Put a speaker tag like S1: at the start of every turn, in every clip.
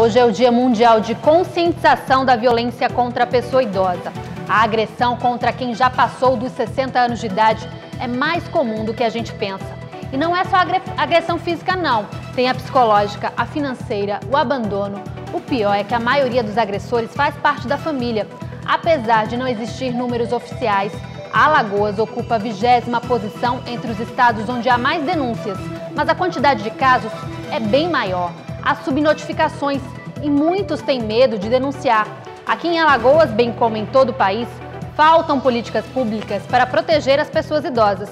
S1: Hoje é o Dia Mundial de Conscientização da Violência contra a Pessoa Idosa. A agressão contra quem já passou dos 60 anos de idade é mais comum do que a gente pensa. E não é só agressão física, não. Tem a psicológica, a financeira, o abandono. O pior é que a maioria dos agressores faz parte da família. Apesar de não existir números oficiais, Alagoas ocupa a vigésima posição entre os estados onde há mais denúncias, mas a quantidade de casos é bem maior. Há subnotificações e muitos têm medo de denunciar. Aqui em Alagoas, bem como em todo o país, faltam políticas públicas para proteger as pessoas idosas.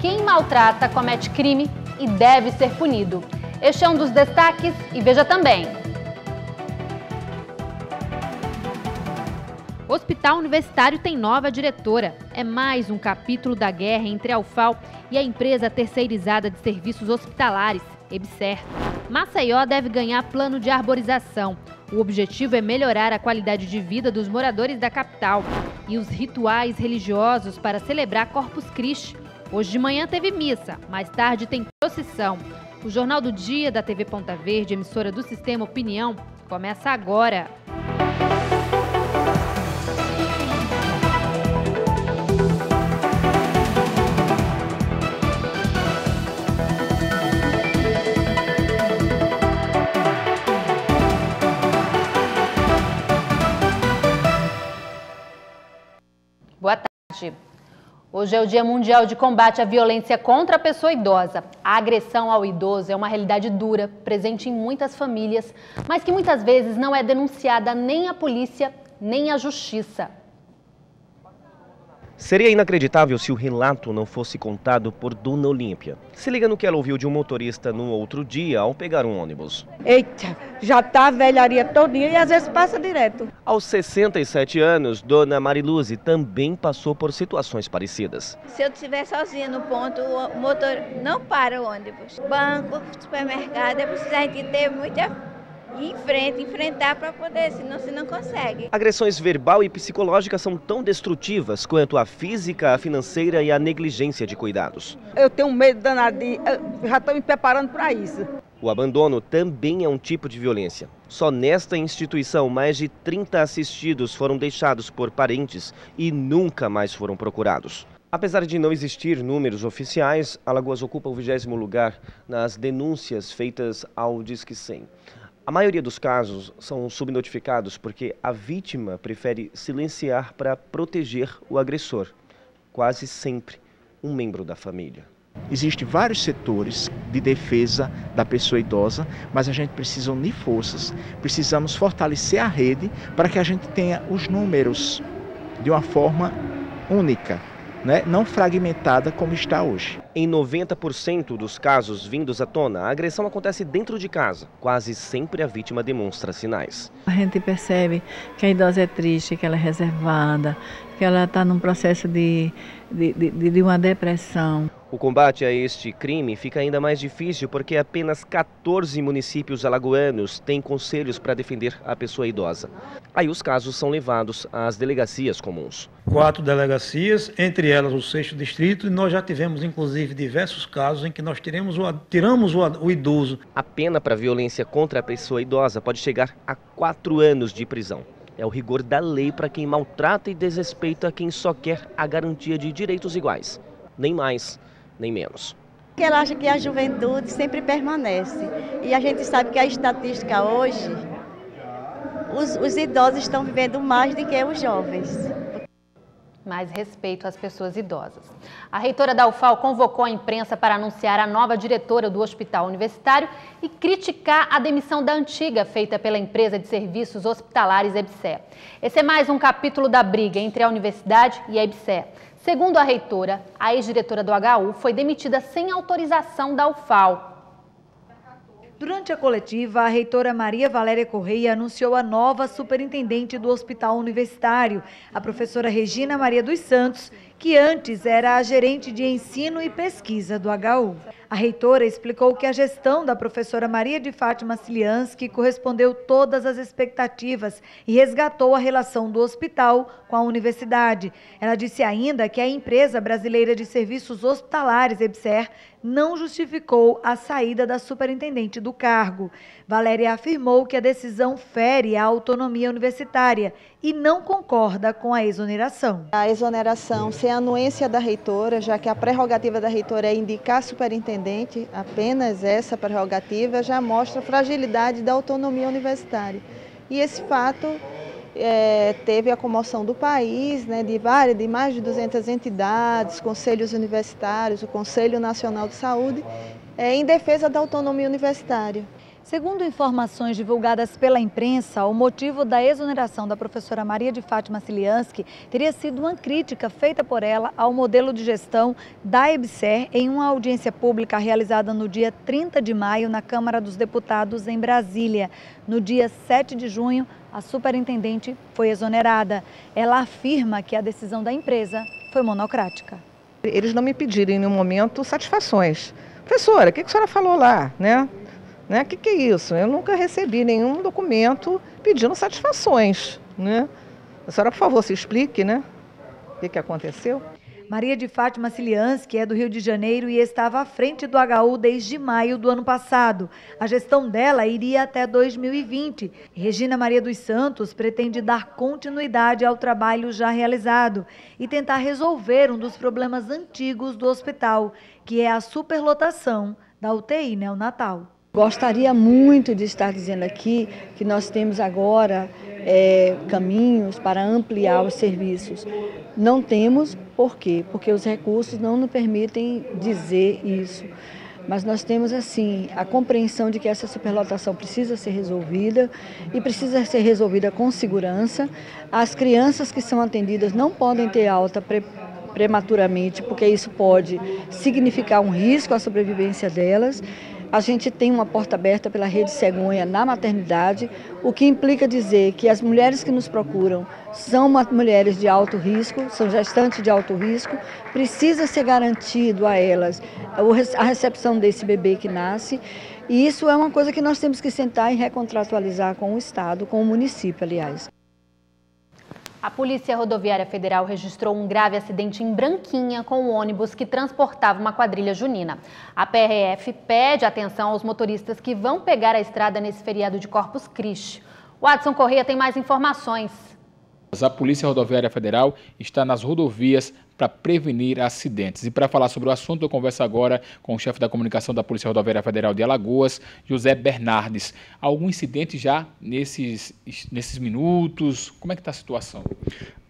S1: Quem maltrata comete crime e deve ser punido. Este é um dos destaques e veja também. O Hospital Universitário tem nova diretora. É mais um capítulo da guerra entre a UFAL e a empresa terceirizada de serviços hospitalares, EBSER. Maceió deve ganhar plano de arborização. O objetivo é melhorar a qualidade de vida dos moradores da capital e os rituais religiosos para celebrar Corpus Christi. Hoje de manhã teve missa, mais tarde tem procissão. O Jornal do Dia da TV Ponta Verde, emissora do Sistema Opinião, começa agora. Tarde. Hoje é o Dia Mundial de Combate à Violência contra a Pessoa Idosa. A agressão ao idoso é uma realidade dura, presente em muitas famílias, mas que muitas vezes não é denunciada nem à polícia, nem à justiça.
S2: Seria inacreditável se o relato não fosse contado por Dona Olímpia. Se liga no que ela ouviu de um motorista no outro dia ao pegar um ônibus.
S3: Eita, já tá a velharia todinha e às vezes passa direto.
S2: Aos 67 anos, Dona Mariluze também passou por situações parecidas.
S4: Se eu estiver sozinha no ponto, o motor não para o ônibus. Banco, supermercado, é preciso a gente ter muita em frente, enfrentar para poder, senão você não consegue.
S2: Agressões verbal e psicológica são tão destrutivas quanto a física, a financeira e a negligência de cuidados.
S3: Eu tenho medo danado de. Já estou me preparando para isso.
S2: O abandono também é um tipo de violência. Só nesta instituição, mais de 30 assistidos foram deixados por parentes e nunca mais foram procurados. Apesar de não existir números oficiais, Alagoas ocupa o vigésimo lugar nas denúncias feitas ao Disque 100. A maioria dos casos são subnotificados porque a vítima prefere silenciar para proteger o agressor, quase sempre um membro da família.
S5: Existem vários setores de defesa da pessoa idosa, mas a gente precisa unir forças, precisamos fortalecer a rede para que a gente tenha os números de uma forma única né, não fragmentada como está hoje.
S2: Em 90% dos casos vindos à tona, a agressão acontece dentro de casa. Quase sempre a vítima demonstra sinais.
S6: A gente percebe que a idosa é triste, que ela é reservada, que ela está num processo de, de, de, de uma depressão.
S2: O combate a este crime fica ainda mais difícil porque apenas 14 municípios alagoanos têm conselhos para defender a pessoa idosa. Aí os casos são levados às delegacias comuns.
S7: Quatro delegacias, entre elas o sexto distrito, e nós já tivemos inclusive diversos casos em que nós tiramos o, tiramos o, o idoso.
S2: A pena para violência contra a pessoa idosa pode chegar a quatro anos de prisão. É o rigor da lei para quem maltrata e desrespeita quem só quer a garantia de direitos iguais. Nem mais nem menos.
S8: Ela acha que a juventude sempre permanece. E a gente sabe que a estatística hoje, os, os idosos estão vivendo mais do que os jovens
S1: mais respeito às pessoas idosas. A reitora da UFAL convocou a imprensa para anunciar a nova diretora do hospital universitário e criticar a demissão da antiga feita pela empresa de serviços hospitalares EBSER. Esse é mais um capítulo da briga entre a universidade e a EBSER. Segundo a reitora, a ex-diretora do HU foi demitida sem autorização da UFAL.
S9: Durante a coletiva, a reitora Maria Valéria Correia anunciou a nova superintendente do Hospital Universitário, a professora Regina Maria dos Santos, que antes era a gerente de ensino e pesquisa do HU. A reitora explicou que a gestão da professora Maria de Fátima Silianski correspondeu todas as expectativas e resgatou a relação do hospital com a universidade. Ela disse ainda que a empresa brasileira de serviços hospitalares, EBSER, não justificou a saída da superintendente do cargo. Valéria afirmou que a decisão fere a autonomia universitária e não concorda com a exoneração.
S10: A exoneração sem anuência da reitora, já que a prerrogativa da reitora é indicar superintendente, apenas essa prerrogativa já mostra a fragilidade da autonomia universitária. E esse fato é, teve a comoção do país, né, de, várias, de mais de 200 entidades, conselhos universitários, o Conselho Nacional de Saúde, é, em defesa da autonomia universitária.
S9: Segundo informações divulgadas pela imprensa, o motivo da exoneração da professora Maria de Fátima Silianski teria sido uma crítica feita por ela ao modelo de gestão da EBSER em uma audiência pública realizada no dia 30 de maio na Câmara dos Deputados em Brasília. No dia 7 de junho, a superintendente foi exonerada. Ela afirma que a decisão da empresa foi monocrática.
S11: Eles não me pediram em nenhum momento satisfações. Professora, o que a senhora falou lá? Né? Né? O que, que é isso? Eu nunca recebi nenhum documento pedindo satisfações. Né? A senhora, por favor, se explique, né? O que, que aconteceu?
S9: Maria de Fátima Silianski é do Rio de Janeiro e estava à frente do HU desde maio do ano passado. A gestão dela iria até 2020. Regina Maria dos Santos pretende dar continuidade ao trabalho já realizado e tentar resolver um dos problemas antigos do hospital, que é a superlotação da UTI neonatal.
S12: Gostaria muito de estar dizendo aqui que nós temos agora é, caminhos para ampliar os serviços. Não temos, por quê? Porque os recursos não nos permitem dizer isso. Mas nós temos, assim, a compreensão de que essa superlotação precisa ser resolvida e precisa ser resolvida com segurança. As crianças que são atendidas não podem ter alta pre prematuramente, porque isso pode significar um risco à sobrevivência delas. A gente tem uma porta aberta pela rede cegonha na maternidade, o que implica dizer que as mulheres que nos procuram são mulheres de alto risco, são gestantes de alto risco, precisa ser garantido a elas a recepção desse bebê que nasce. E isso é uma coisa que nós temos que sentar e recontratualizar com o Estado, com o município, aliás.
S1: A Polícia Rodoviária Federal registrou um grave acidente em Branquinha com um ônibus que transportava uma quadrilha junina. A PRF pede atenção aos motoristas que vão pegar a estrada nesse feriado de Corpus Christi. O Adson Correia tem mais informações.
S13: A Polícia Rodoviária Federal está nas rodovias para prevenir acidentes. E para falar sobre o assunto, eu converso agora com o chefe da comunicação da Polícia Rodoviária Federal de Alagoas, José Bernardes. Algum incidente já nesses, nesses minutos? Como é que está a situação?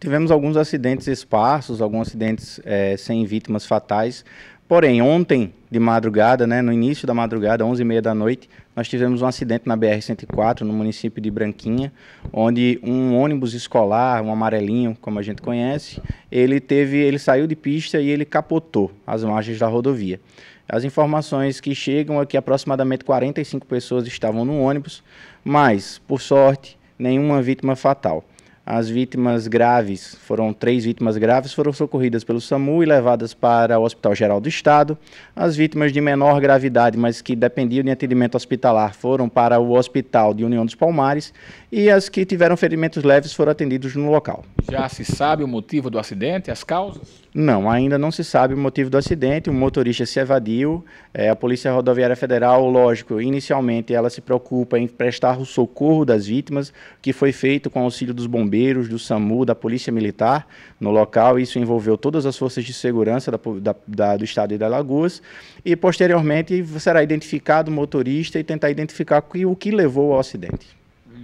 S14: Tivemos alguns acidentes esparsos, alguns acidentes é, sem vítimas fatais, Porém, ontem de madrugada, né, no início da madrugada, 11h30 da noite, nós tivemos um acidente na BR-104, no município de Branquinha, onde um ônibus escolar, um amarelinho, como a gente conhece, ele teve, ele saiu de pista e ele capotou às margens da rodovia. As informações que chegam é que aproximadamente 45 pessoas estavam no ônibus, mas, por sorte, nenhuma vítima fatal. As vítimas graves, foram três vítimas graves, foram socorridas pelo SAMU e levadas para o Hospital Geral do Estado. As vítimas de menor gravidade, mas que dependiam de atendimento hospitalar, foram para o Hospital de União dos Palmares. E as que tiveram ferimentos leves foram atendidos no local.
S13: Já se sabe o motivo do acidente, as causas?
S14: Não, ainda não se sabe o motivo do acidente. O motorista se evadiu. É, a Polícia Rodoviária Federal, lógico, inicialmente ela se preocupa em prestar o socorro das vítimas, que foi feito com auxílio dos bombeiros, do SAMU, da Polícia Militar no local. Isso envolveu todas as forças de segurança da, da, da, do estado de Alagoas. E posteriormente será identificado o motorista e tentar identificar o que levou ao acidente.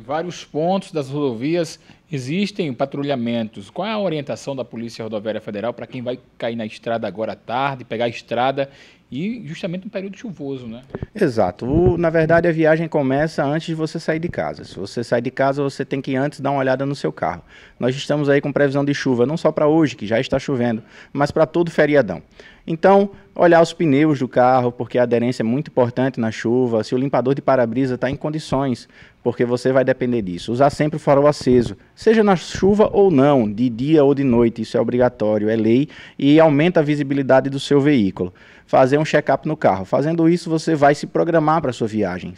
S13: Vários pontos das rodovias Existem patrulhamentos. Qual é a orientação da Polícia Rodoviária Federal para quem vai cair na estrada agora à tarde, pegar a estrada e justamente no período chuvoso, né?
S14: Exato. O, na verdade, a viagem começa antes de você sair de casa. Se você sai de casa, você tem que antes dar uma olhada no seu carro. Nós estamos aí com previsão de chuva, não só para hoje, que já está chovendo, mas para todo feriadão. Então, olhar os pneus do carro, porque a aderência é muito importante na chuva. Se o limpador de para-brisa está em condições, porque você vai depender disso. Usar sempre o farol aceso seja na chuva ou não, de dia ou de noite, isso é obrigatório, é lei e aumenta a visibilidade do seu veículo. Fazer um check-up no carro. Fazendo isso, você vai se programar para a sua viagem.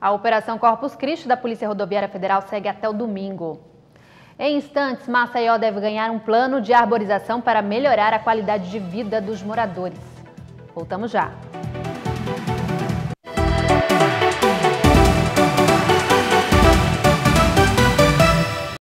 S1: A Operação Corpus Christi da Polícia Rodoviária Federal segue até o domingo. Em instantes, Maceió deve ganhar um plano de arborização para melhorar a qualidade de vida dos moradores. Voltamos já.